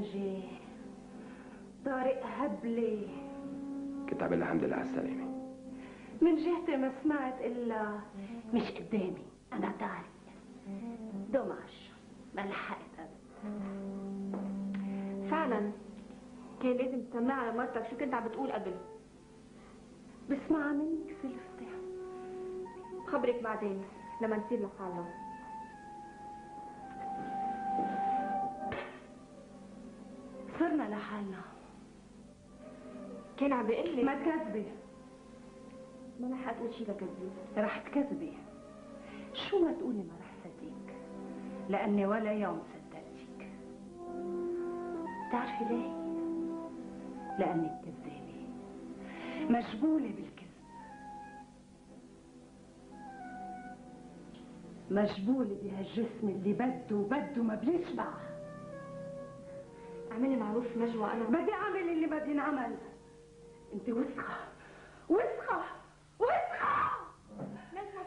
غنجة طارق هبلة كنت عامل الحمد لله على السلامة. من جهتي ما سمعت إلا مش قدامي أنا طارق. دمعش ما لحقت فعلا كان لازم تسمع على مرتك شو كنت عم بتقول قبل؟ بسمع منك سلفتي خبرك بعدين لما نصير لحالنا لحالنا كان عم بيقول لي ما تكذبي ما لحقت أقول شي لكذبي رح تكذبي شو ما تقولي ما رح صدقك. لأني ولا يوم صدقتك. بتعرفي ليه؟ لأنك كذابة مشغولة بالكذب. مشغولة بهالجسم اللي بده وبده ما بيشبع. اعملي معروف نجوى أنا. بدي أعمل اللي بدي نعمل. أنت وسخة. وسخة. وسخة. نجوى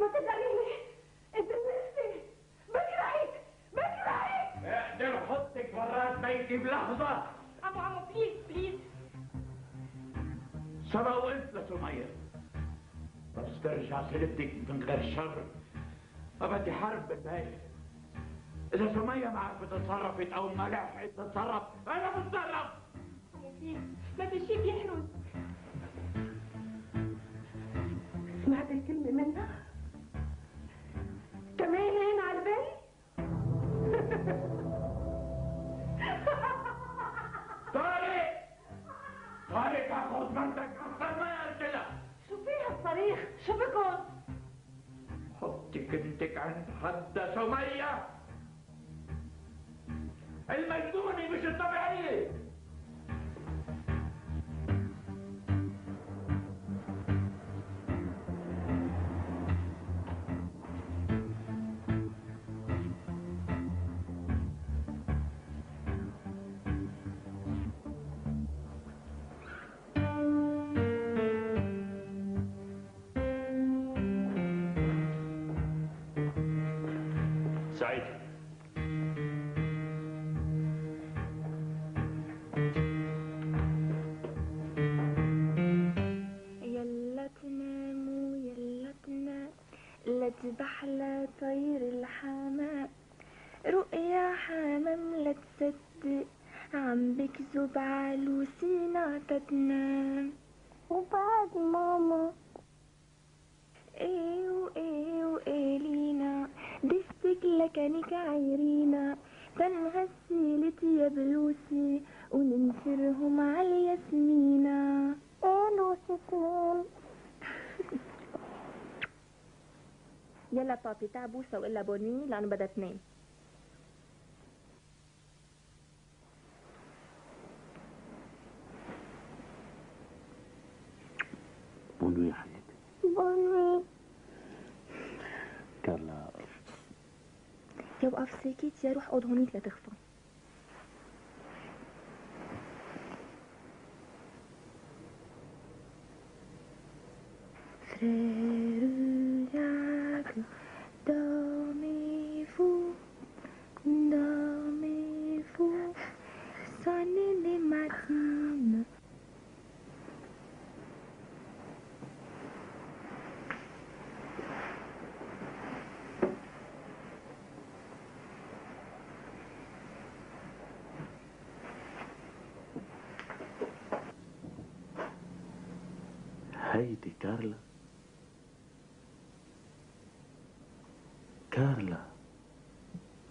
ما تقدريني انت نفسي بكرهك. بكرهك. أقدر حطك برات بيتي بلحظة. عمو عمو please please سما وقلت لسمية بس ترجع سلبتك من غير شر. ما بدي حرب بالبيت إذا سمية ما عرفت تصرفت أو ما لحقت تتصرف أنا بتصرف. ما في شي بيحرز سمعت الكلمة منها. كمان هين على البيت طارق! طارق أخذ بنتك. أكثر ما قلت لك شو فيها الصريخ شو بكون؟ حطي كنتك عند حد سمية. المجنونة مش الطبيعية. لا تبحلى طير الحمام. رؤيا حمام لا تصدق. عم بكذب عالوسينا تتنام. وبعد ماما. إيه وايه وايه لينا دستك لكنك عيرينا تنغسلت يا بلوسي. وننشرهم على الياسمينة إيه لوستين يلا بابي تعال بوسة وإلا بوني لأنه بدها تنام بونو يا حبيبي بوني كارلا يا وقف ساكت يا روح اقعد هونيك لتخفى Frère Jacques, dormez-vous, dormez-vous, sonnez les matines. هيدي كارلا كارلا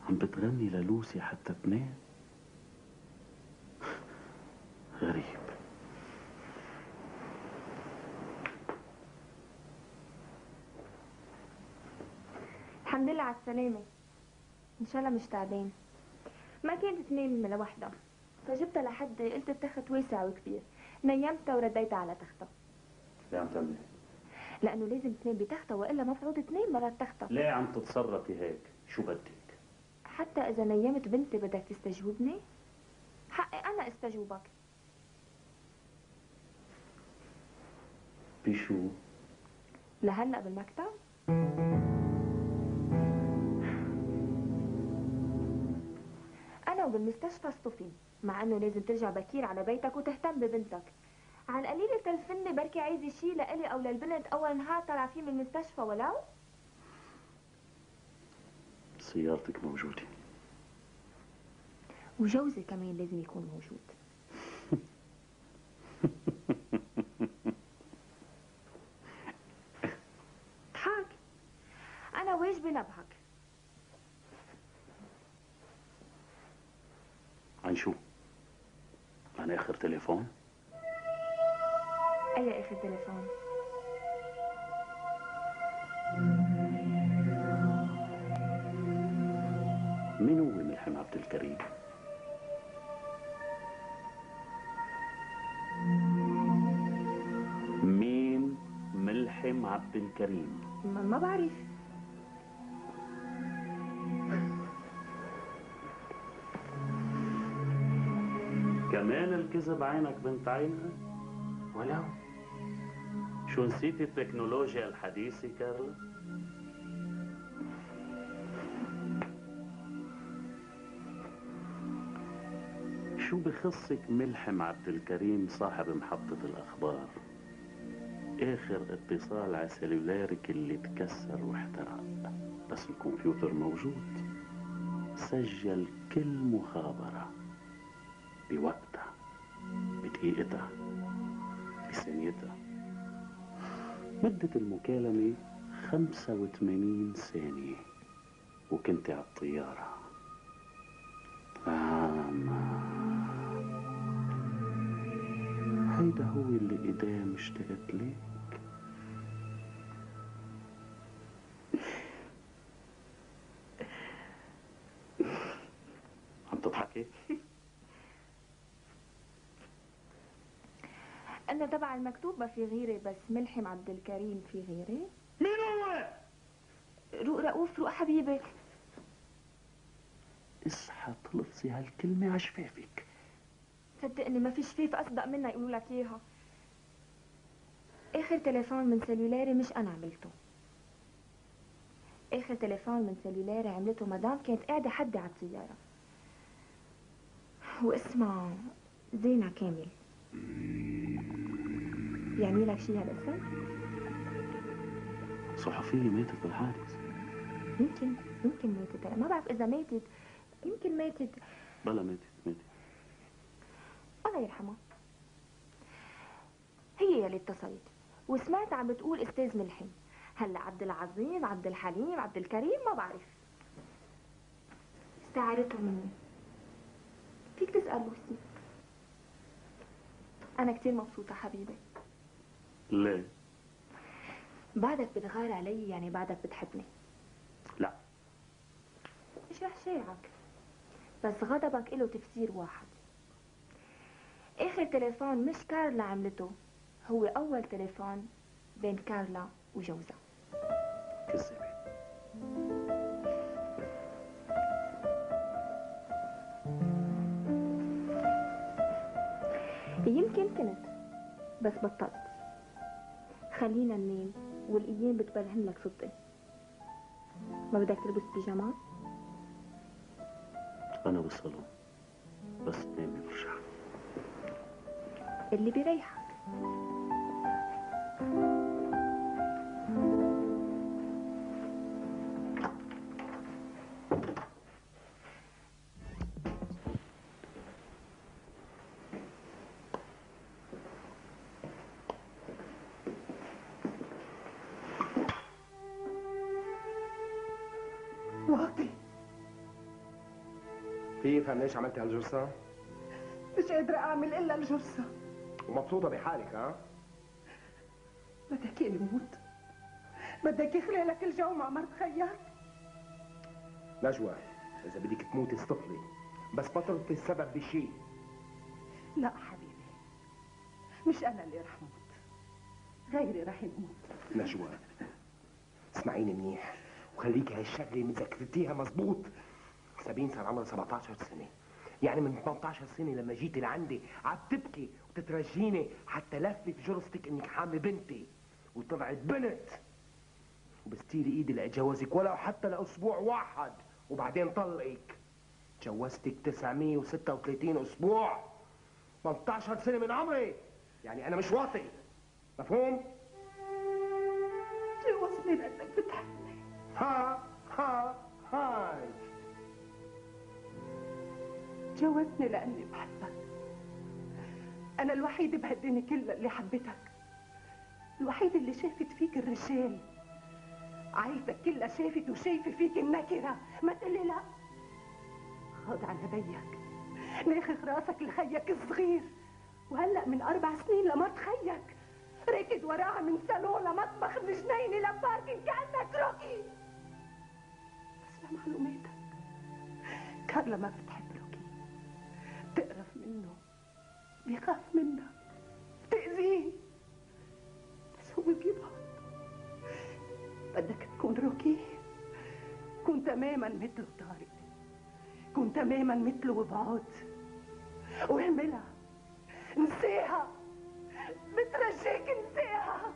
عم للوسي حتى تنام غريب. الحمد لله على السلامة. إن شاء الله مش تعبان. ما كانت تنام لوحدها فجبتها لحدي قلت التخت واسع وكبير. نيمتها ورديتها على تختها ليه عم تعملي لأنه لازم تنام بتختها وإلا مفروض تنام مرات تختها ليه عم تتصرفي هيك؟ شو بدك؟ حتى إذا نيمت بنتي بدك تستجوبني؟ حقي أنا استجوبك. بشو؟ لهلا بالمكتب؟ أنا وبالمستشفى اصطفي مع إنه لازم ترجع بكير على بيتك وتهتم ببنتك. على القليل تلفني بركي عايزة شي لإلي أو للبنت أول نهار طلع فيه من المستشفى ولو؟ سيارتك موجودة. وجوزي كمان لازم يكون موجود. اضحك. أنا واجبي نبهك عن شو عن آخر تليفون؟ أي آخر تليفون؟ مين هو ملحم عبد الكريم. مين ملحم عبد الكريم؟ ما, ما بعرف. كمان الكذب عينك بنت عينها؟ ولو. شو نسيتي التكنولوجيا الحديثة كارلا؟ شو بخصك ملحم عبد الكريم صاحب محطة الأخبار؟ آخر اتصال على سلولارك اللي تكسر واحترق. بس الكمبيوتر موجود. سجل كل مخابرة. بوقتها. بدقيقتها. بثانيتها. مدة المكالمة 85 ثانية. وكنت على الطيارة. ايديه مشتقت ليك. عم تضحكي؟ أنا تبع المكتوبة في غيري بس ملحم عبد الكريم في غيري. مين هو؟ روق رؤوف روق حبيبي. اصحى تلفظي هالكلمة على شفافك. صدقني ما في شفيف أصدق منها يقولوا لك إياها. آخر تليفون من سلولاري مش أنا عملته. آخر تليفون من سلولاري عملته مدام كانت قاعدة حدي على الطيارة واسمها زينة كامل. يعني لك شي هالاسم؟ صحفية ماتت بالحادث. يمكن يمكن ماتت. ما بعرف إذا ماتت. يمكن ماتت. بلا ماتت ماتت. الله يرحمها. هي يلي اتصلت. وسمعت عم بتقول أستاذ ملحم. هلا عبد العظيم عبد الحليم عبد الكريم ما بعرف. استعارته مني فيك تسأل لوسي أنا كتير مبسوطة حبيبي. ليه؟ بعدك بتغار علي يعني بعدك بتحبني. لا. مش رح شايعك بس غضبك له تفسير واحد. آخر تليفون مش كارلا عملته. هو أول تليفون بين كارلا وجوزها كذبت يمكن كنت بس بطلت. خلينا ننام والأيام بتبرهن لك صدقي ما بدك تلبس بيجامات أنا بالصالون بس تنامي برجع. اللي بيريحك. ليش عملتي هالجرصة؟ مش قادرة أعمل إلا الجرصة ومبسوطة بحالك ها؟ بدك يموت بدك يخلي لك الجو مع مرت خيك نجوى إذا بدك تموتي اصطفلي بس تربطي السبب بشيء. لا حبيبي مش أنا اللي رح موت. غيري رح يموت. نجوى اسمعيني منيح وخليكي هالشغلة مذاكرتيها مزبوط. سابين صار عمرها 17 سنة. يعني من 18 سنة لما جيتي لعندي عم تبكي وتترجيني حتى في جرستك إنك حامل بنتي. وطلعت بنت. وبستيري إيدي لاتجوزك ولو حتى لأسبوع واحد. وبعدين طلقك. تجوزتك 936 أسبوع. 18 سنة من عمري. يعني أنا مش واطي. مفهوم؟ جوزني لأنك بتحبني. ها ها هاي. جوزني لأني بحبك. أنا الوحيدة بهالدنيا كلها اللي حبيتك. الوحيدة اللي شافت فيك الرجال. عيلتك كلها شافت وشايفة فيك النكرة. ما تقلي لا. خاض على بيك. ناخخ راسك لخيك الصغير. وهلأ من أربع سنين لمرت خيك. ركض وراها من صالون لمطبخ من جنينة لباركن كأنك روكي. بس لمعلوماتك كارلا ما بيخاف منك بتأذيه بس هو بيبعد بدك تكون روكي كون تماما مثل طارق كون تماما مثله وبعد. واعملها. انساها. بترجيك انساها.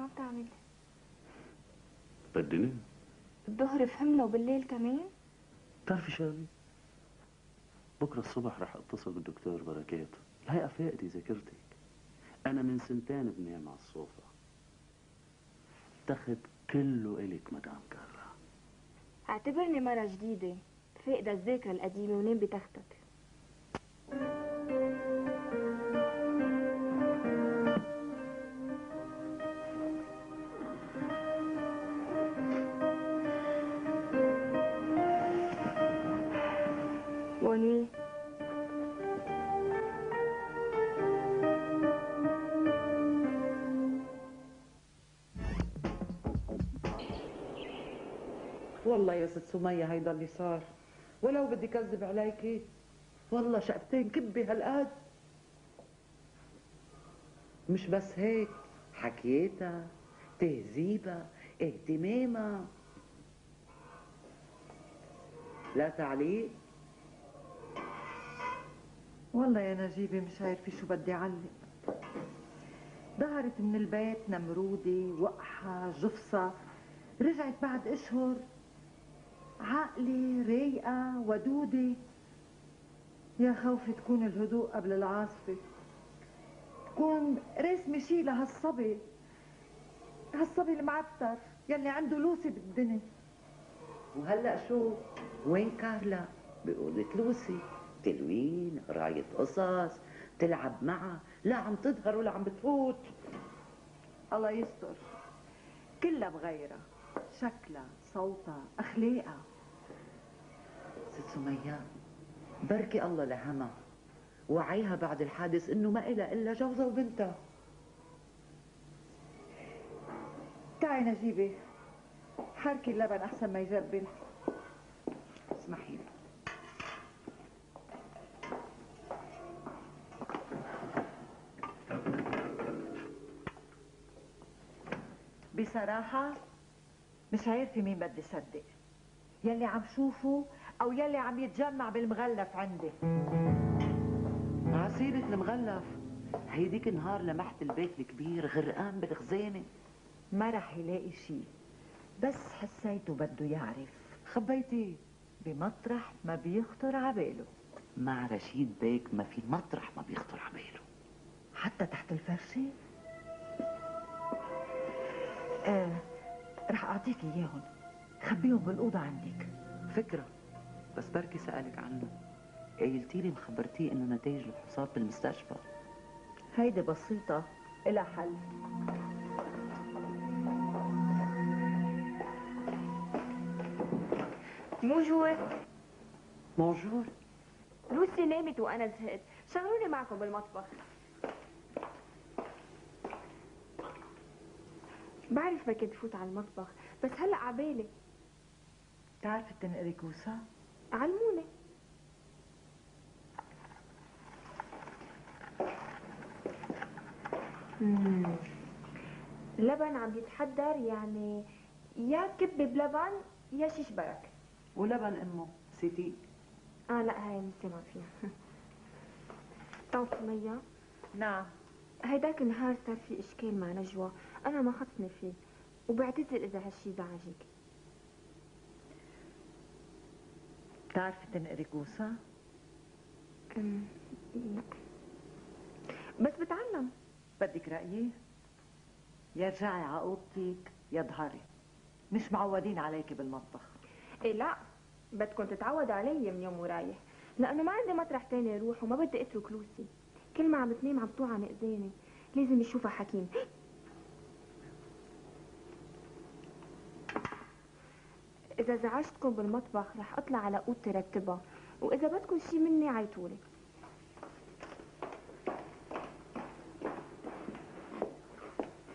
عم تعمل؟ بدني؟ الظهر فهمنا وبالليل كمان؟ بتعرفي شغلة بكرة الصبح رح أتصل بالدكتور بركات. الهيئة فاقدي ذاكرتك. أنا من سنتين بنام على الصوفة. التخت كله إلك مدام كارلا اعتبرني مرة جديدة. فاقدة الذاكرة القديمة ونام بتختك. والله يا ست سمية هيدا اللي صار ولو بدي كذب عليكي والله شقفتين كبي هالقد. مش بس هيك حكيتها تهذيبها اهتمامها. لا تعليق؟ والله يا نجيبة مش عارفة شو بدي أعلق. ظهرت من البيت نمرودة وقحة جفصة. رجعت بعد أشهر عاقلة رايقة ودودة. يا خوفي تكون الهدوء قبل العاصفة. تكون رسمة شي لهالصبي. هالصبي المعتر يلي عنده لوسي بالدنيا. وهلأ شو؟ وين كارلا؟ بأوضة لوسي. تلوين قراية قصص تلعب معها لا عم تظهر ولا عم بتفوت. الله يستر. كلها بغيرها. شكلها صوتها أخلاقها. ست سمية. بركي الله لهمها وعيها بعد الحادث إنه ما إلها إلا جوزها وبنتها تعي نجيبة. حركي اللبن أحسن ما يجبل اسمحي بصراحة مش عارفة مين بدي صدق. يلي عم شوفه أو يلي عم يتجمع بالمغلف عندي. عسيرة المغلف؟ هيديك نهار لمحت البيت الكبير غرقان بالخزانة. ما رح يلاقي شيء بس حسيته بده يعرف. خبيتي بمطرح ما بيخطر عباله مع رشيد بيك ما في مطرح ما بيخطر على باله. حتى تحت الفرشة؟ آه رح أعطيك إياهم. خبيهم بالأوضة عندك. فكرة. بس بركي سألك عنه. قايلتي لي مخبرتيه إنه نتائج الفحوصات بالمستشفى. هيدي بسيطة إلها حل. بونجور بونجور لوسي نامت وأنا زهقت شغلوني معكم بالمطبخ بعرف ما كنت فوت على المطبخ بس هلأ عبالي. بتعرفي تنقري كوسة؟ علموني. مم. اللبن عم يتحضر يعني يا كبة بلبن يا شيش برك ولبن أمه سيتي. آه لا هاي نسي ما فيها. طنط مية. نعم. هيداك النهار صار في إشكال مع نجوى. أنا ما خصني فيه. وبعتذر إذا هالشي زعجك بتعرفي تنقري كوسة؟ أم، لا. بس بتعلم. بدك رأيي؟ يا ارجعي على أوضتك يا ظهري. مش معودين عليكي بالمطبخ. إيه لا. بدكم تتعودوا علي من يوم ورايح. لأنه ما عندي مطرح تاني أروح وما بدي أترك لوسي. كل ما عم تنام عم توعى مأذاني لازم يشوفها حكيم. إذا زعجتكم بالمطبخ رح أطلع على أوضتي رتبها وإذا بدكم شي مني عيطولي.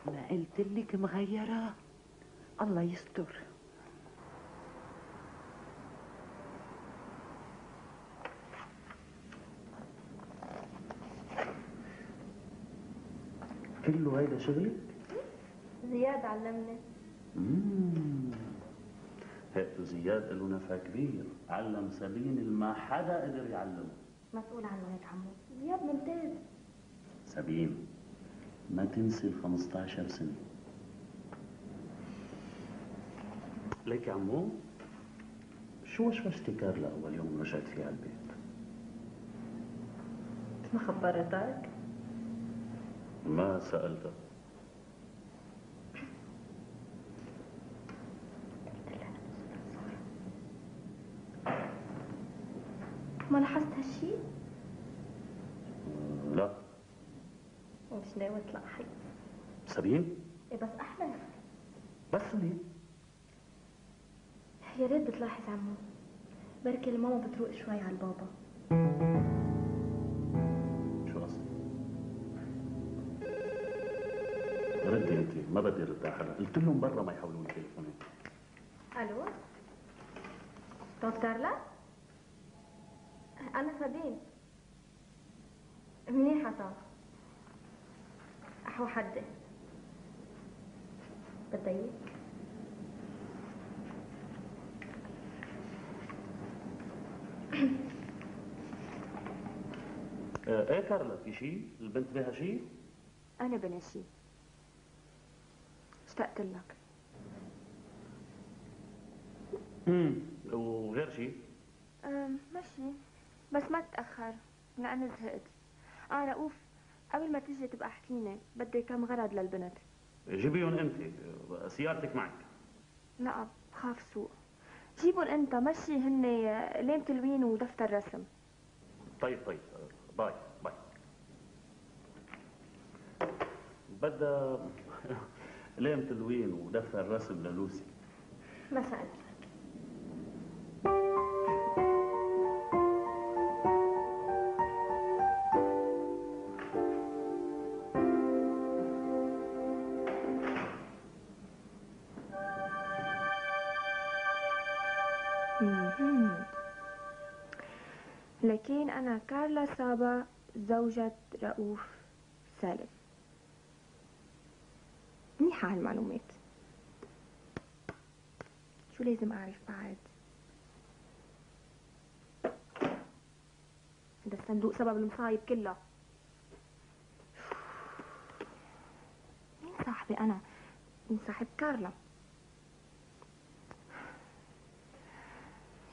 ما قلت لك مغيرة؟ الله يستر. كله هيدا شغلك؟ زياد علمني زياد له نفع كبير علم سابين اللي ما حدا قدر يعلمه. مسؤول عنه هيك عمو زياد ممتاز سابين ما تنسي ال 15 سنة. ليك يا عمو شو وشوشتي كارلا أول يوم رجعت فيه على البيت؟ ما خبرتك؟ ما سألتها ما لاحظت هالشي لا مش ناوي تلاحظ سابين إيه بس أحلى. بس هيك يا ريت بتلاحظ عمو بركي الماما بتروق شوي على البابا. شو قصدك؟ ردي انت ما بدي رد على حدا. قلت لهم برا ما يحولوا لي تليفونات ألو؟ طب كارلا أنا فدين منيحة احو حدي بتضايق آه، إيه كارلا في شيء؟ البنت بها شيء؟ أنا بنشي اشتقت لك. امم وغير شيء؟ أم، ماشي. بس ما تتأخر لأنا زهقت. آه رؤوف قبل ما تيجي تبقى احكيني بدي كم غرض للبنت. جيبيهم أنت آه، سيارتك معك. لا بخاف سوق جيبهم أنت مشي هن لين تلوين ودفتر رسم. طيب طيب. آه، bye bye. بدها ليم تلوين ودفتر رسم للوسي. ما أنا كارلا سابا زوجة رؤوف سالم. منيحة هالمعلومات شو لازم أعرف بعد؟ هذا الصندوق سبب المصايب كلها مين صاحبي أنا؟ انسحب كارلا؟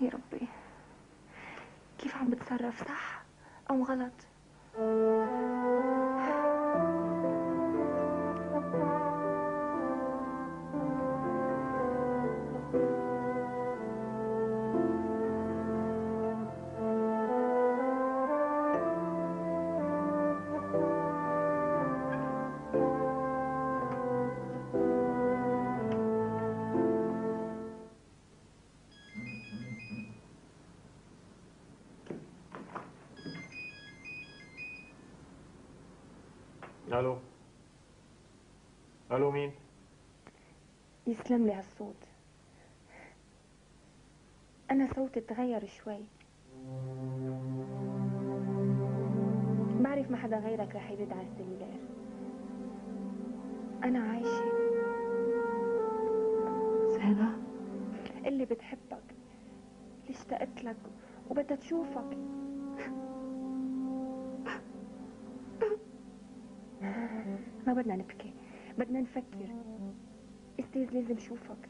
يا ربي. عم بتصرف صح؟ أو غلط؟ ألو. ألو مين؟ يسلم لي هالصوت. أنا صوتي تغير شوي. بعرف ما حدا غيرك رح يرد على السلولار أنا عايشة. سارة اللي بتحبك. اللي اشتقت لك. وبدها تشوفك. بدنا نبكي. بدنا نفكر. أستاذ لازم شوفك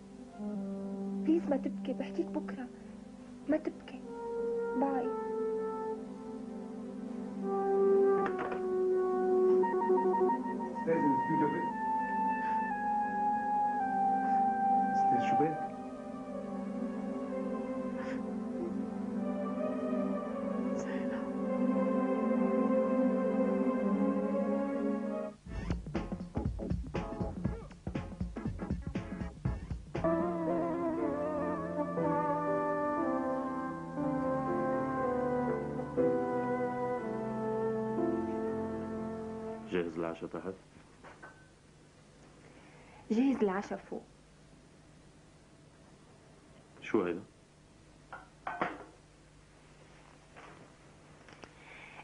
please ما تبكي. بحكيك بكرة. ما تبكي. bye. الاستوديو بيه جاهز العشاء تحت؟ جهز العشاء فوق. شو هيدا؟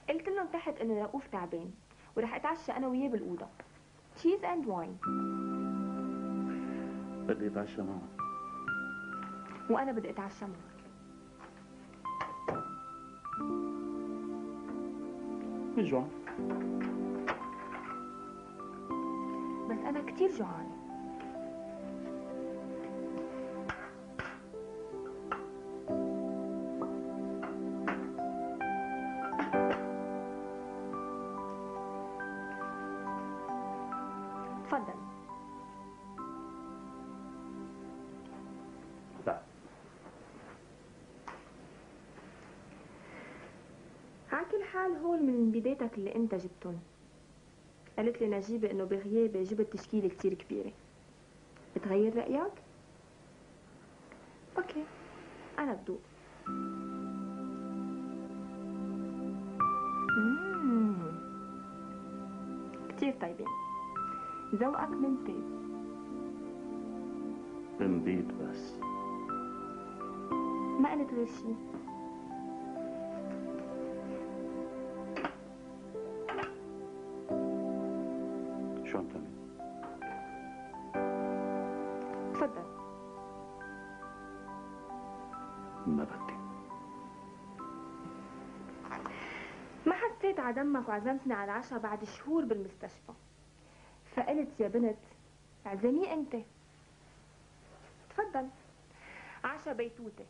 قلت لهم تحت إنه رؤوف تعبان ورح أتعشى أنا وياه بالأوضة. cheese and wine بدي أتعشى معه. وأنا بدي أتعشى معك مش جوعان أنا كتير جوعانة. تفضل. تعال على كل حال هول من بدايتك اللي انت جبتهم. قالت لي نجيبة انه بغيابي جبت تشكيلة كتير كبيرة. بتغير رأيك؟ أوكي أنا بدوق. كتير طيبين. ذوقك ممتاز بنبيت بس. ما قلت غير شي. تعمل تفضل. ما بدي ما حسيت على دمك وعزمتني على العشاء بعد شهور بالمستشفى؟ فقلت يا بنت اعزميه أنت. تفضل. عشاء بيتوتة.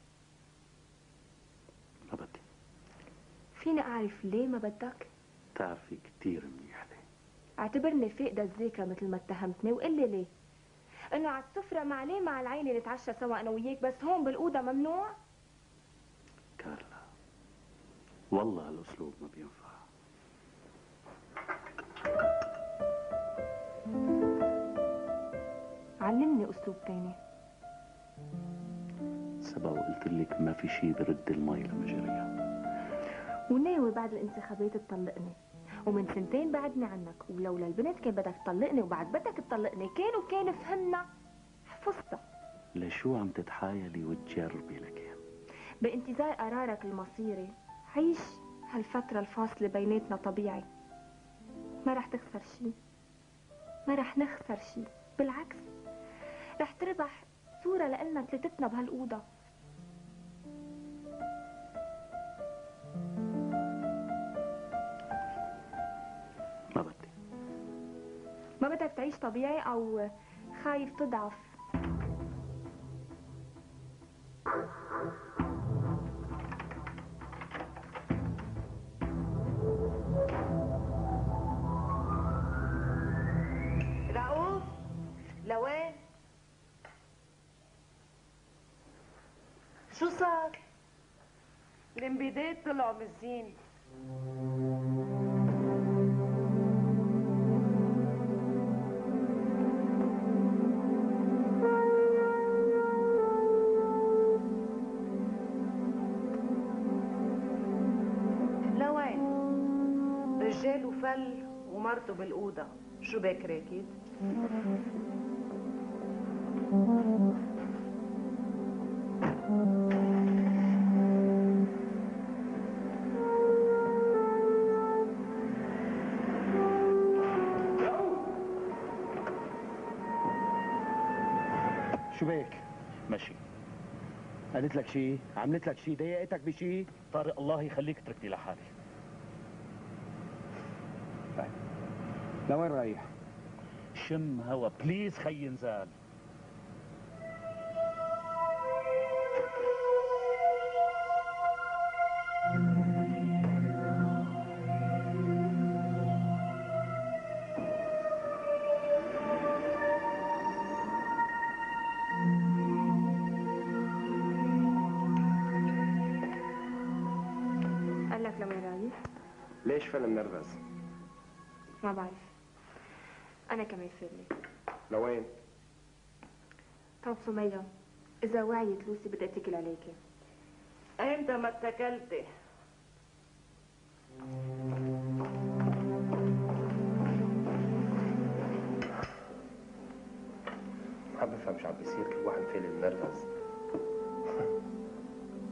ما بدي فيني أعرف ليه ما بدك؟ تعرفي كتير منيح. اعتبرني فاقدة الذاكرة مثل ما اتهمتني وقل لي ليه؟ إنه على السفرة مع ليه مع العيلة نتعشى سوا أنا وياك بس هون بالأوضة ممنوع؟ كارلا والله هالاسلوب ما بينفع. علمني أسلوب تاني. سبق وقلت لك ما في شي برد المي لمجاريها وناوي بعد الانتخابات تطلقني. ومن سنتين بعدني عنك ولولا البنت كان بدك تطلقني وبعد بدك تطلقني. كان وكان فهمنا حفظتها لشو عم تتحايلي وتجربي لكان بانتظار قرارك المصيري عيش هالفترة الفاصلة بيناتنا طبيعي. ما رح تخسر شي. ما رح نخسر شي. بالعكس رح تربح صورة لإلنا ثلاثتنا بهالأوضة. بدك تعيش طبيعي أو خايف تضعف. رؤوف لوين؟ شو صار؟ الانبيدات طلعوا مزين لوين رجال وفل ومرته بالأوضة شو بك راكد شو بك؟ ماشي قالت لك شيء؟ عملت لك شيء؟ ضايقتك بشيء؟ طارق الله يخليك اتركني لحالي لوين رايح؟ شم هوا بليز خي نزال سمية إذا وعيت لوسي بدي أتكل عليكي ايمتى ما اتكلتي ما بفهم شو عم بيصير كل واحد فيلم نرفز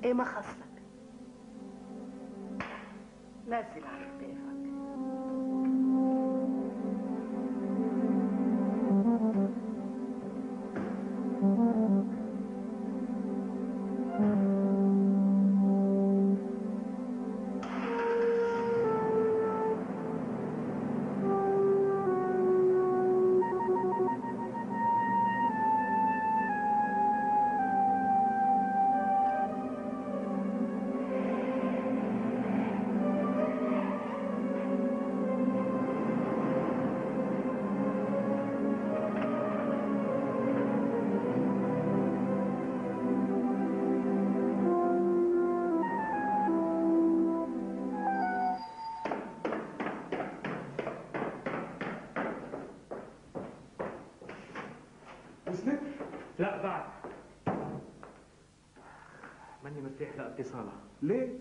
إيه ما خصك نزل على كتافك مرتاح لاتصالها ليه؟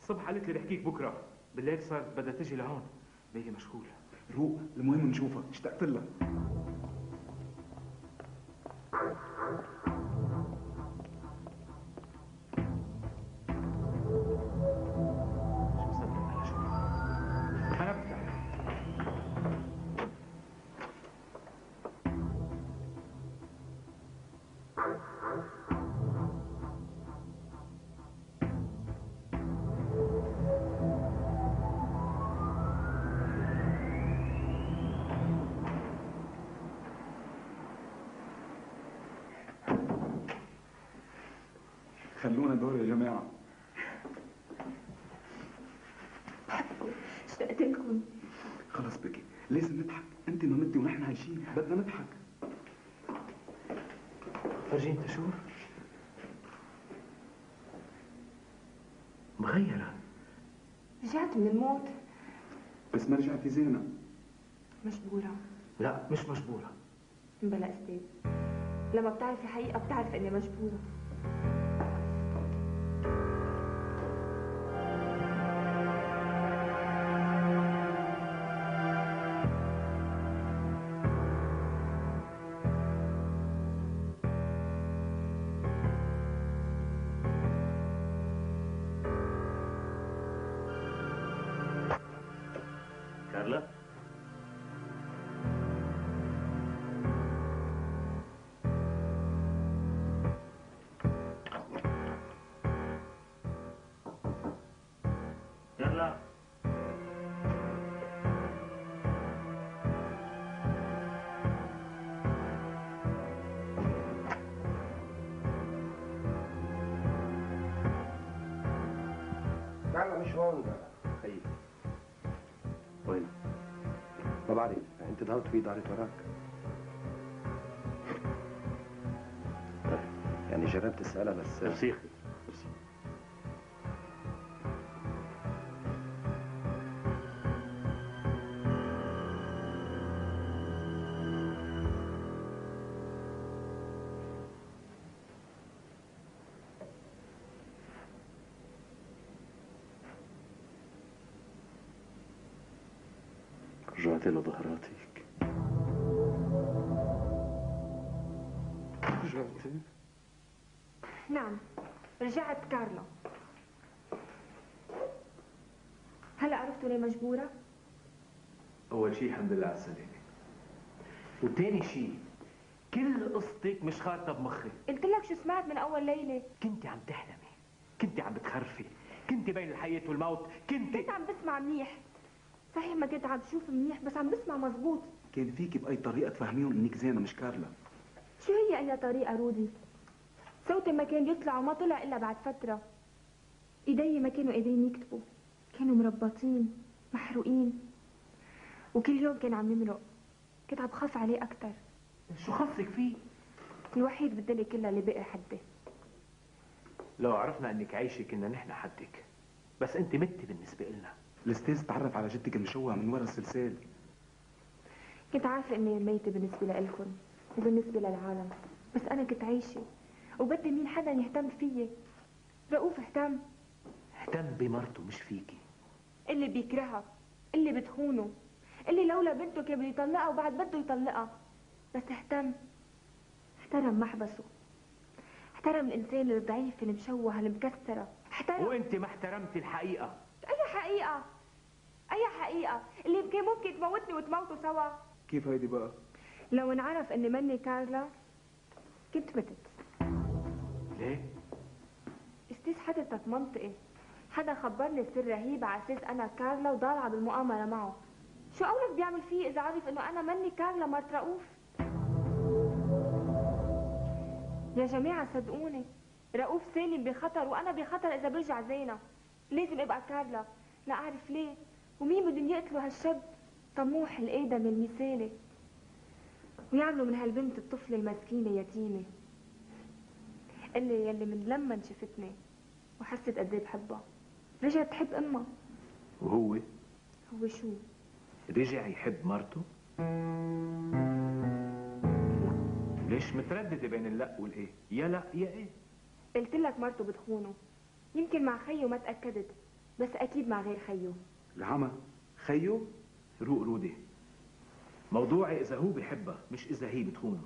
الصبح قالت لي بحكيك بكرة. بالليل صارت بدها تجي لهون. باقي مشغولة روق. المهم نشوفها اشتقت لها. خلونا دور يا جماعة. اشتقت لكم خلص بكي. لازم نضحك. انت مامتي ونحن عايشين. بدنا نضحك. فرجيني انت شو؟ مغيرة. رجعت من الموت. بس ما رجعتي زينة. مجبورة لا مش مجبورة بلا أستاذ. لما بتعرفي حقيقة بتعرف إني مجبورة ضهرت في ضهرت وراك يعني جربت اسالها بس ميرسي رجعت لظهراتك رجعت نعم رجعت كارلا هلا عرفتوا ليه مجبورة؟ أول شيء الحمد لله على السلامة. وتاني شيء كل قصتك مش خارطة بمخي. قلت لك شو سمعت من أول ليلة؟ كنت عم تحلمي كنت عم بتخرفي كنت بين الحياة والموت كنت كنت عم بسمع منيح. صحيح ما كنت عم بشوف منيح بس عم بسمع مزبوط. كان فيك بأي طريقة تفهميهم إنك زينة مش كارلا شو هي أي طريقة رودي؟ صوتي ما كان يطلع وما طلع إلا بعد فترة. إيدي ما كانوا قادرين يكتبوا. كانوا مربطين محروقين. وكل يوم كان عم يمرق. كنت عم بخاف عليه أكتر. شو خصك فيه؟ الوحيد بالدنيا كلها اللي بقي حدي. لو عرفنا إنك عايشة كنا نحن حدك. بس أنت متي بالنسبة لنا الاستاذ تعرف على جدك المشوه من ورا السلسال. كنت عارفة إني ميتة بالنسبة لإلكن وبالنسبة للعالم بس أنا كنت عايشة وبدي مين حدا يهتم فيي. رؤوف اهتم. اهتم بمرته مش فيكي. اللي بيكرهها اللي بتخونه اللي لولا بنته كان بده يطلقها وبعد بده يطلقها. بس اهتم. احترم محبسه. احترم الإنسان الضعيف المشوه المكسرة احترم. وأنت ما احترمتي الحقيقة. أي حقيقة. أي حقيقة؟ اللي كان ممكن تموتني وتموتوا سوا. كيف هيدي بقى؟ لو انعرف اني مني كارلا كنت متت ليه؟ أستاذ حضرتك منطقي. حدا خبرني سر رهيب على أساس أنا كارلا وضالعة بالمؤامرة معه. شو أولك بيعمل فيي إذا عرف إنه أنا مني كارلا مرت رؤوف يا جماعة صدقوني رؤوف سالم بخطر وأنا بخطر إذا برجع زينه لازم أبقى كارلا. لا أعرف ليه. ومين بدهم يقتلوا هالشاب؟ طموح الادم المثالي ويعملوا من هالبنت الطفلة المسكينة يتيمة. اللي يلي من لما شفتني وحست قد إيه بحبها. رجعت تحب أمها. وهو؟ هو شو؟ رجع يحب مرته؟ ليش مترددة بين اللأ والإيه؟ يا لأ يا إيه؟ قلت لك مرته بتخونه. يمكن مع خيو ما تأكدت بس أكيد مع غير خيو العمى خيو روق رودي موضوعي إذا هو بحبها مش إذا هي بتخونه.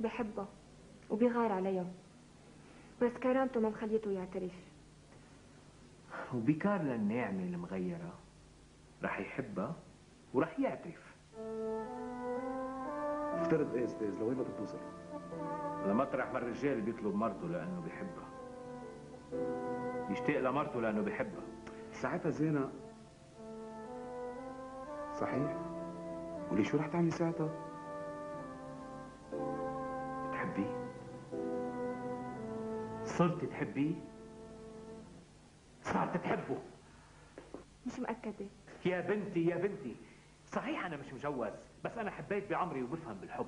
بحبها وبيغار عليها. بس كرامته ما مخليته يعترف. وبكارلا الناعمة المغيرة. رح يحبها ورح يعترف. افترض إيه أستاذ لوين بدك توصل لمطرح ما الرجال بيطلب مرته لأنه بيحبها يشتاق لمرته لأنه بيحبها ساعتها زينة صحيح. ولي شو رح تعملي ساعتها؟ بتحبيه صرت تحبيه؟ صارت تحبه مش مأكدة. يا بنتي يا بنتي. صحيح أنا مش مجوز بس أنا حبيت بعمري وبفهم بالحب.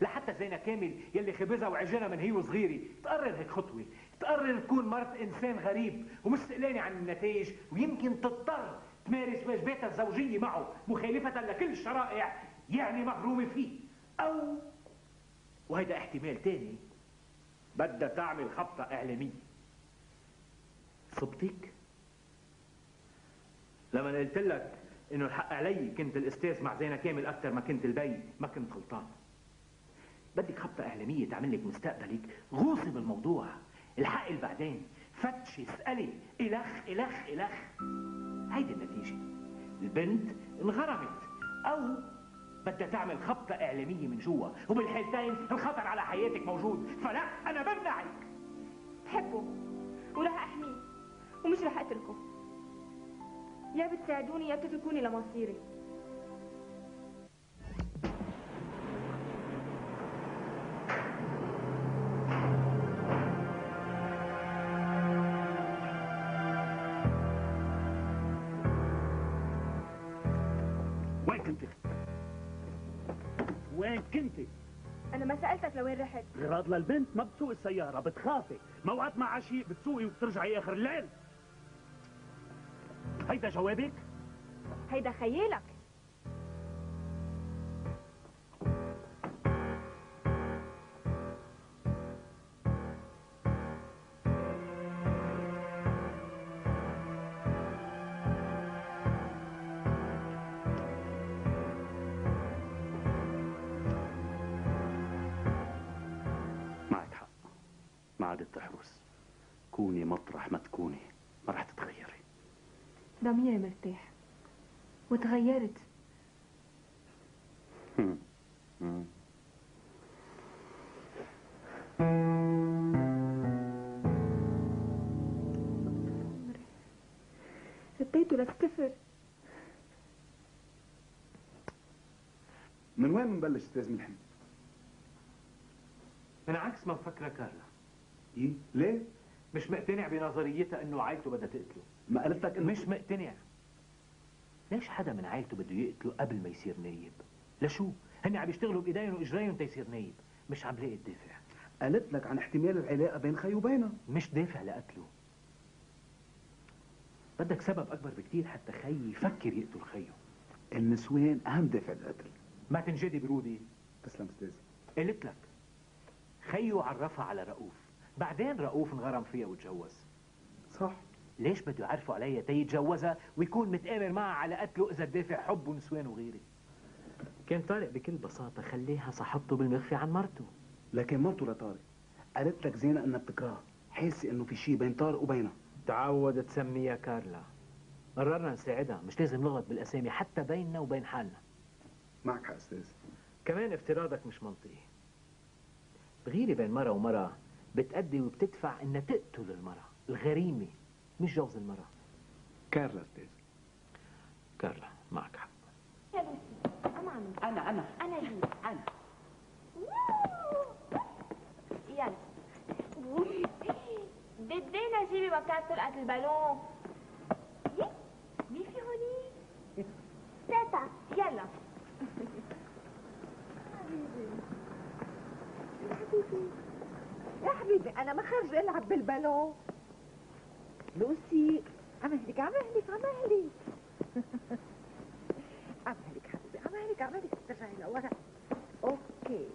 لحتى زينة كامل يلي خبزها وعجنها من هي وصغيرة تقرر هيك خطوة. تقرر تكون مرت إنسان غريب ومستقلانة عن النتائج ويمكن تضطر تمارس واجباتها الزوجية معه مخالفة لكل الشرائع يعني مغرومة فيه. أو وهيدا احتمال تاني بدها تعمل خبطة إعلامية. صبتك؟ لما قلت لك إنه الحق علي كنت الأستاذ مع زينة كامل أكثر ما كنت البي ما كنت غلطان. بدك خبطة إعلامية تعمل لك مستقبلك. غوصي بالموضوع. الحق بعدين فتشي اسألي. الخ الخ الخ هيدي النتيجة. البنت انغرمت أو بدها تعمل خبطة إعلامية من جوا وبالحالتين الخطر على حياتك موجود. فلا أنا بمنعك. بحبه ورح أحميه ومش رح أتركه. يا بتساعدوني يا بتتركوني لمصيري. ما سالتك لوين رحت؟ غراض للبنت ما بتسوق السيارة بتخافي. موقت مع عشي بتسوقي وبترجعي آخر الليل. هيدا جوابك؟ هيدا خيالك. ما عادت تحرس كوني مطرح ما تكوني. ما رح تتغيري. ضميري مرتاح. وتغيرت. رديته للصفر من وين بنبلش أستاذ ملحم؟ من عكس ما مفكرة كارلا. إيه؟ ليه؟ مش مقتنع بنظريتها إنه عائلته بدها تقتله. ما قالت لك إنه مش مقتنع. ليش حدا من عائلته بده يقتله قبل ما يصير نايب؟ لشو؟ هن عم يشتغلوا بإيديهم وإجريهم تيصير نايب. مش عم لاقي الدافع قالت لك عن احتمال العلاقة بين خي وبينها مش دافع لقتله. بدك سبب أكبر بكتير حتى خي يفكر يقتل خيه. النسوان أهم دافع للقتل. ما تنجدي برودي. تسلم أستاذ. قلت لك خيه عرفها على رؤوف. بعدين رؤوف انغرم فيها وتجوز صح. ليش بده يعرفوا عليها تيتجوزها ويكون متآمر معها على قتله إذا الدافع حب ونسوان وغيره كان طارق بكل بساطة خليها صاحبته بالمخفي عن مرته. لكن مرته لطارق قالت لك زينة إنها بتكرهها حاسة إنه في شيء بين طارق وبينها. تعود تسميها كارلا. قررنا نساعدها. مش لازم نغلط بالأسامي حتى بيننا وبين حالنا. معك حق أستاذ. كمان افتراضك مش منطقي. الغيرة بين مرة ومرة بتأدي وبتدفع إنها تقتل المرة الغريمة مش جوز المرة كارلا أستاذ. كارلا معك حق. يا لوسي أنا عم أنا أنا. أنا أنا. يلا. بدينا جيبي مكان طلقة البالون. مين في هوني؟ تاتا يلا. يا حبيبي أنا ما خارج العب بالبالون لوسي عمهلك عمهلك عمهلك عمهلك حبيبي عمهلك عمهلك ترجعي لورا أوكي.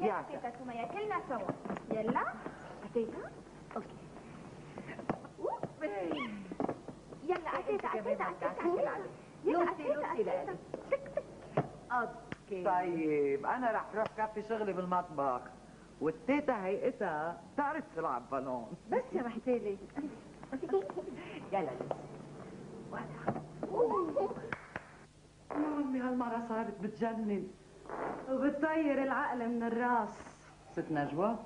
يلا. تيتا سمية كلنا سوا. يلا. تيتا okay. يلا تيتا تيتا تيتا يلا لوسي تيتا لوسي تيتا لألي أوكي. طيب أنا رح روح كفي شغلي بالمطبخ. والتيتا هيئتها بتعرف تلعب بالون بس يا محتالي يلا. امي هالمرة صارت بتجنن وبتطير العقل من الراس. ست نجوى.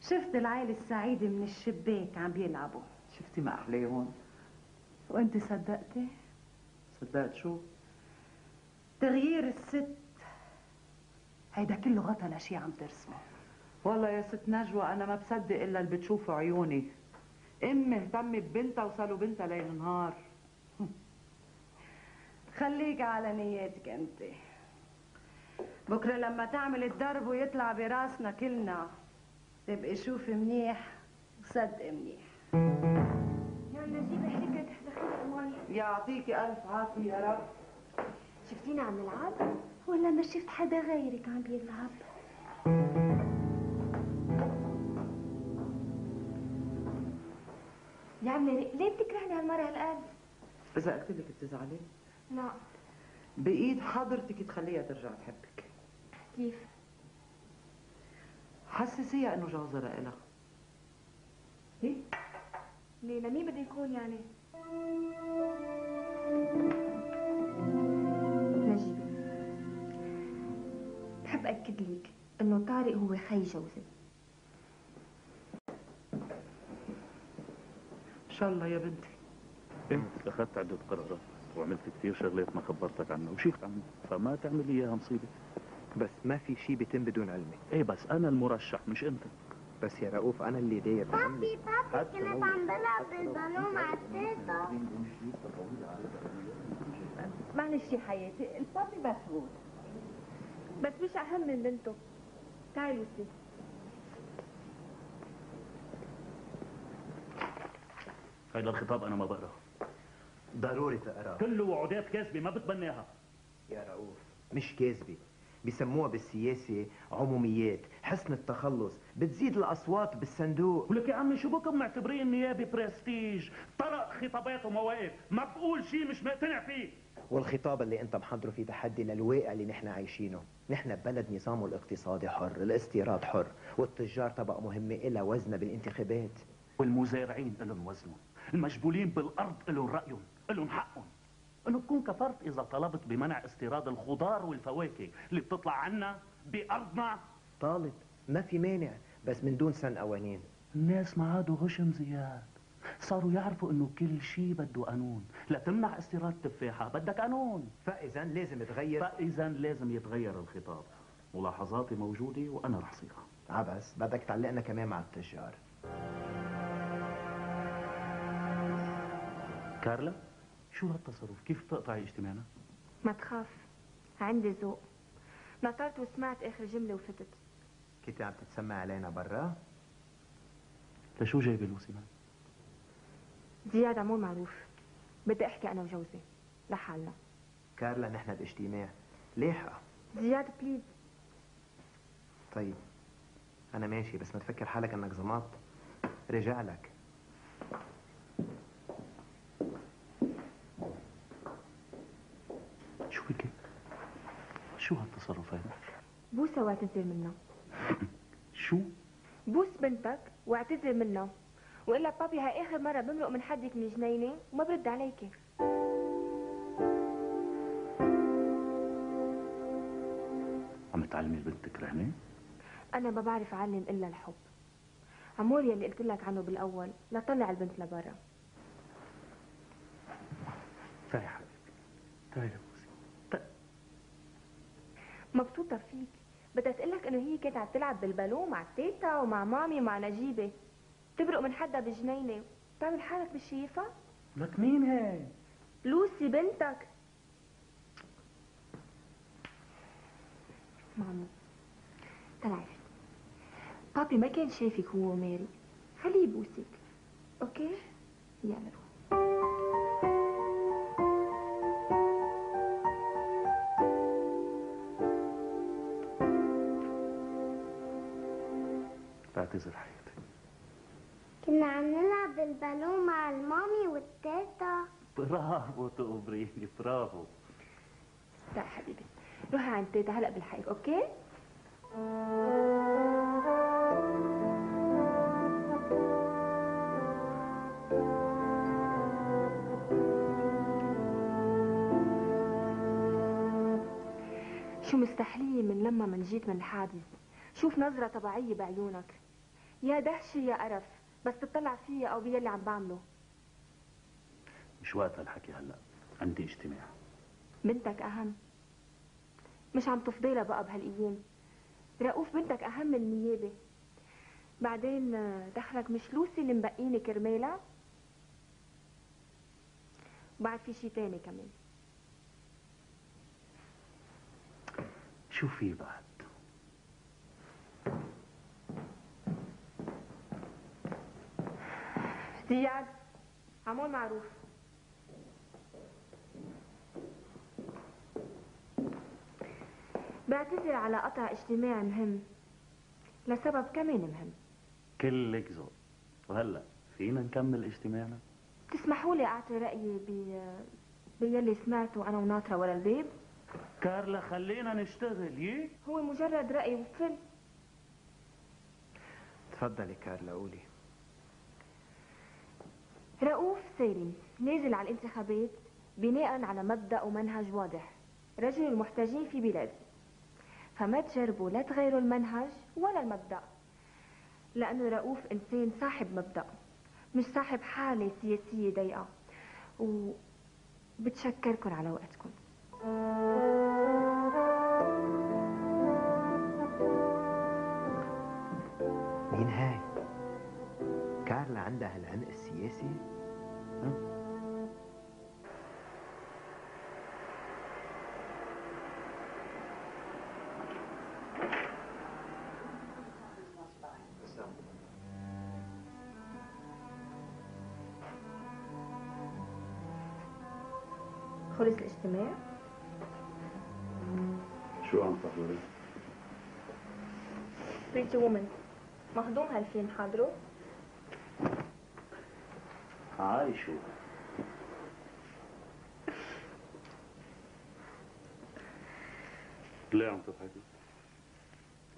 شفت العيلة السعيدة من الشباك عم بيلعبوا. شفتي ما احلاهم وأنت صدقتي؟ صدقت شو؟ تغيير الست. هيدا كله غطى لشي عم ترسمه. والله يا ست نجوى أنا ما بصدق إلا اللي بتشوفه عيوني. أمي اهتمت ببنتها وصاروا بنتها ليل نهار. خليك على نياتك أنت. بكرة لما تعمل الدرب ويطلع براسنا كلنا تبقي شوفي منيح وصدقي منيح. يعطيكي ألف عافية يا رب. شفتينا عم نلعب ولا ما شفت حدا غيرك عم بيلعب. يا عمي ليه بتكرهني هالمرة هالقد؟ إذا قلت لك بتزعلي؟ لا. بإيد حضرتك تخليها ترجع تحبك. كيف؟ حسسيها إنه جوزها لإلها. ليه؟ لمين بده يكون يعني؟ نجيب بحب أكد لك إنه طارق هو خي جوزي شاء الله يا بنتي. انت أخذت عدة قرارات وعملت كثير شغلات ما خبرتك عنها وشيخت عنها فما تعمل إياها مصيبة. بس ما في شيء بيتم بدون علمي. إيه بس أنا المرشح مش أنت. بس يا رؤوف أنا اللي داير بابي بابي كنت عم بلعب بالبالون مع التيتا. معلش يا حياتي البابي مشغول بس مش أهم من بنته. تعي لوسي هيدا الخطاب أنا ما بقراه ضروري تقراه كله وعودات كاذبه ما بتبناها يا رؤوف مش كاذبة بيسموها بالسياسة عموميات. حسن التخلص. بتزيد الأصوات بالصندوق. ولك يا عمي شو بكم معتبرين النيابه برستيج؟ طرق خطابات ومواقف. ما بقول شيء مش مقتنع فيه. والخطاب اللي أنت محضره في تحدي للواقع اللي نحن عايشينه. نحن ببلد نظامه الاقتصادي حر الاستيراد حر والتجار طبقة مهمة إلها وزنها بالانتخابات. والمزارعين لهم وزنهم. المجبولين بالأرض لهم رأيهم لهم حقهم. إنه بكون كفرت إذا طلبت بمنع استيراد الخضار والفواكه اللي بتطلع عنا بأرضنا. طالب ما في مانع بس من دون سن قوانين الناس ما عادوا غشم زياد. صاروا يعرفوا إنه كل شيء بده قانون. لتمنع استيراد تفاحة بدك قانون. فإذا لازم يتغير. فإذا لازم يتغير الخطاب. ملاحظاتي موجودة وأنا رح صيغها. عبس بدك تعلقنا كمان مع التجار. كارلا؟ شو هالتصرف؟ كيف بتقطعي اجتماعنا؟ ما تخاف عندي ذوق. نطرت وسمعت آخر جملة وفتت. كنت عم تتسمى علينا برا. لشو جايبه لوسي مان زياد عمو معروف. بدي أحكي أنا وجوزي لحالنا. كارلا نحن باجتماع. لاحقة زياد بليز. طيب. أنا ماشي بس ما تفكر حالك إنك زمط. رجع لك. شو بك شو هالتصرف هذا بوسة واعتذر منها شو؟ بوس بنتك واعتذر منها وإلا بابي هاي آخر مرة بمرق من حدك من جنينة وما برد عليكي عم تعلمي بنتك رهنة؟ أنا ما بعرف أعلم إلا الحب. عمور يلي قلت لك عنه بالأول لا طلع البنت لبرا تعي حبيبي تعي لبوسي مبسوطة فيك بدها تقلك عم تلعب بالبالون مع تيتا ومع مامي ومع نجيبة. تبرق من حدا بجنينة. بتعمل حالك مش شايفها؟ لك مين هي؟ لوسي بنتك. مامي طلعي بابي ما كان شايفك هو وماري. خليه يبوسك. أوكي؟ يلا. روح بعتذر حياتي كنا عم نلعب بالبالون مع المامي والتيتا. برافو تقبريني برافو. تعال حبيبي روحي عند تيتا هلأ بالحقك okay؟ شو مستحلية من لما من جيت من الحادث. شوف نظرة طبيعية بعيونك. يا دهشة يا قرف بس تطلع فيا أو باللي عم بعمله. مش وقت هالحكي هلأ عندي اجتماع. بنتك أهم. مش عم تفضيلها بقى بهالأيام. رؤوف بنتك أهم من النيابة. بعدين دخلك مش لوسي اللي مبقيني كرمالها؟ وبعد في شي تاني كمان. شو في بعد؟ زياد عمول معروف. بعتذر على قطع اجتماع مهم. لسبب كمان مهم. كلك ذوق وهلا فينا نكمل اجتماعنا؟ تسمحوا لي أعطي رأيي ب بيلي سمعته أنا وناطرة ورا الباب؟ كارلا خلينا نشتغل يي؟ هو مجرد رأي وفل تفضلي كارلا قولي. رؤوف سالم نازل على الانتخابات بناء على مبدأ ومنهج واضح. رجل المحتاجين في بلادي فما تجربوا لا تغيروا المنهج ولا المبدأ. لأنه رؤوف إنسان صاحب مبدأ مش صاحب حالة سياسية ضيقة. وبتشكركم على وقتكم. ولا عندها العمق السياسي خلص الاجتماع شو عم تحضري؟ بريتي وومن مهضوم هالفيلم حاضره؟ عايشو ليه عم تضحكي؟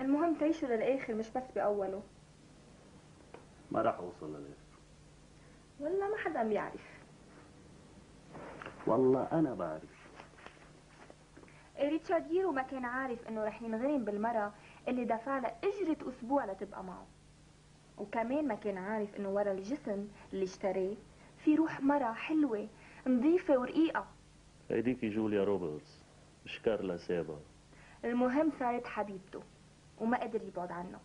المهم تعيشوا للآخر مش بس بأوله. ما راح أوصل للآخر. والله ما حدا بيعرف والله أنا بعرف. ريتشارد ييرو ما كان عارف إنه رح ينغرم بالمرة اللي دفع لها إجرة أسبوع لتبقى معه. وكمان ما كان عارف إنه ورا الجسم اللي اشتراه. في روح مرة حلوة نظيفة ورقيقة. هيديكي جوليا روبرتس مش كارلا سابا المهم صارت حبيبته وما قدر يبعد عنها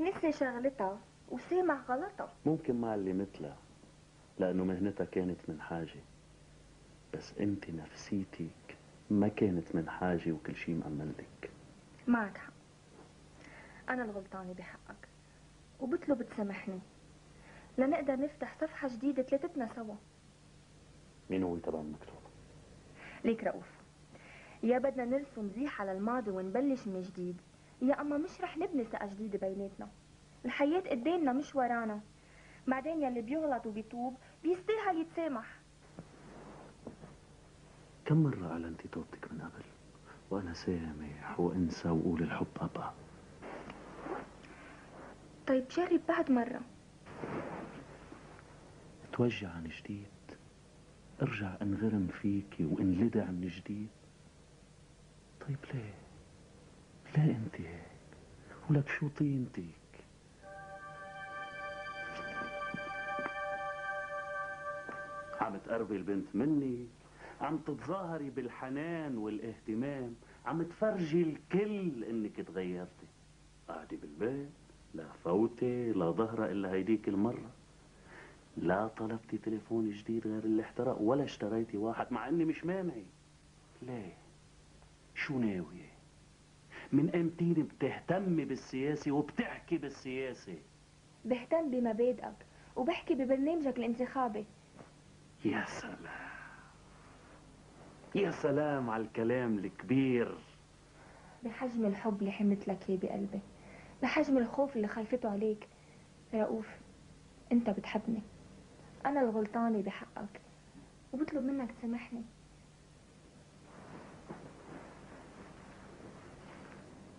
نسي شغلتها وسامع غلطها. ممكن مع اللي مثلها لأنه مهنتها كانت من حاجة. بس أنت نفسيتك ما كانت من حاجة وكل شيء مأمنلك معك حق. أنا الغلطانة بحقك وبطلب تسامحني. لنقدر نفتح صفحة جديدة ثلاثتنا سوا. مين هو تبع المكتوب؟ ليك رؤوف. يا بدنا نرسم زيحة للماضي ونبلش من جديد. يا أما مش رح نبني ثقة جديدة بيناتنا. الحياة قدامنا مش ورانا. بعدين يلي بيغلط وبيتوب بيستاهل يتسامح. كم مرة أعلنتي توبتك من قبل؟ وأنا سامح وأنسى وأقول الحب أبقى طيب جرب بعد مرة. توجع عن جديد. ارجع انغرم فيكي وانلدع من جديد. طيب ليه؟ ليه انت هيك؟ ولك شو طينتك؟ عم تقربي البنت مني عم تتظاهري بالحنان والاهتمام عم تفرجي الكل انك تغيرتي. قاعدة بالبيت. لا فوتة لا ظهرة إلا هيديك المرة. لا طلبتي تليفون جديد غير اللي احترق ولا اشتريتي واحد مع إني مش مانعي. ليه؟ شو ناوية من امتين بتهتمي بالسياسة وبتحكي بالسياسة؟ بهتم بمبادئك وبحكي ببرنامجك الانتخابي. يا سلام. يا سلام على الكلام الكبير. بحجم الحب اللي حملت لك إياه بقلبي. بحجم الخوف اللي خايفته عليك. رؤوف أنت بتحبني. أنا الغلطانة بحقك. وبطلب منك تسامحني.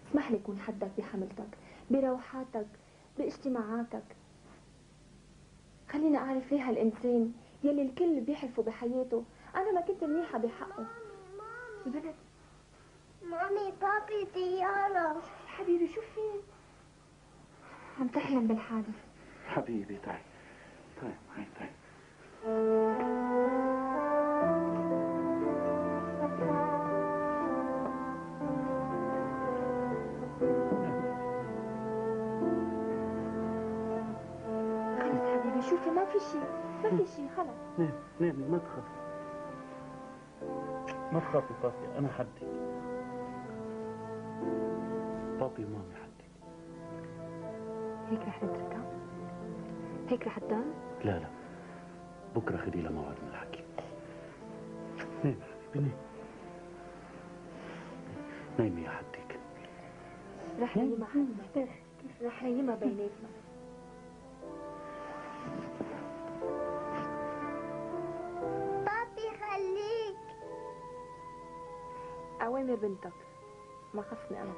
اسمح لي يكون حدك بحملتك بروحاتك باجتماعاتك. خليني أعرف ليه هالإنسان يلي الكل بيحلفوا بحياته أنا ما كنت منيحة بحقه. البنت مامي. بابي طيارة حبيبي شو في عم تحلم بالحادث. حبيبي تعي تعي معي تعي خلص حبيبي شوفي ما في شيء ما في شيء خلص. نام نامي ما تخافي ما تخافي بابي أنا حدك بابي ومامي حدك هيك رح نتركها؟ هيك رح تضل؟ لا لا. بكرة خدي لها موعد من الحكي. نامي حبيبي؟ نامي نامي يا حدك رح نيمها. حبيبي رح نيمها بيناتنا. بابي خليك. أوامر بنتك. ما خصني أنا.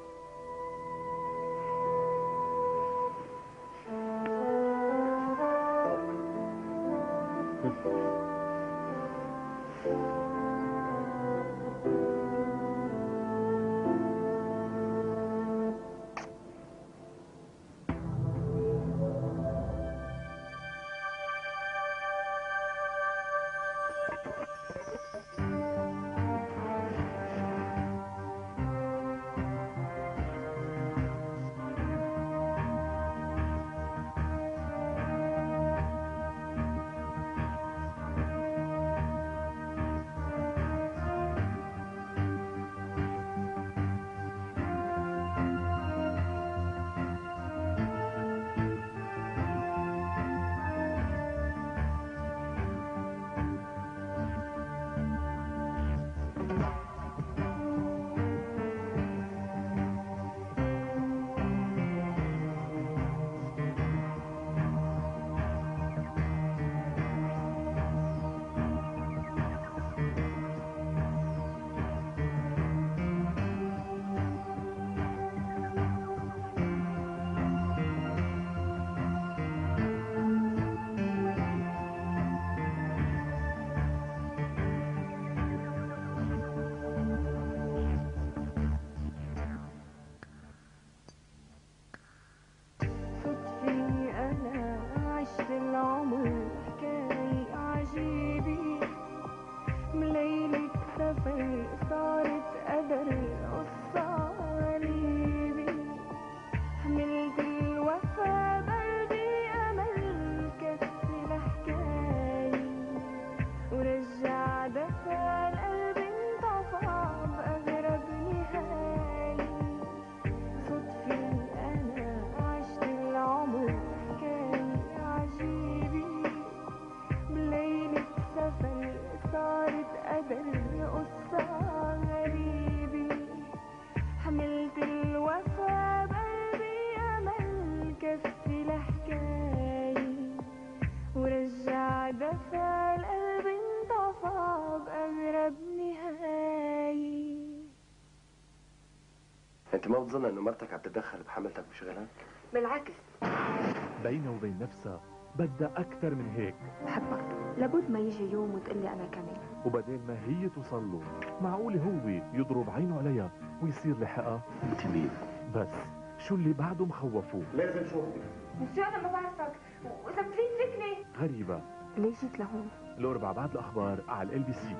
ما بتظن انه مرتك عم تتدخل بحملتك بشغلك؟ بالعكس. بينها وبين نفسها بدها أكثر من هيك. بحبك. لابد ما يجي يوم وتقلي أنا كمان وبدل ما هي توصل له معقول هو يضرب عينه عليها ويصير لحقها؟ أنت مين؟ بس شو اللي بعده مخوفه؟ لازم شوفك مسيو أنا ما بعرفك. وإذا بتريد تركني غريبة. ليش جيت لهون؟ الأربع بعد الأخبار على LBC.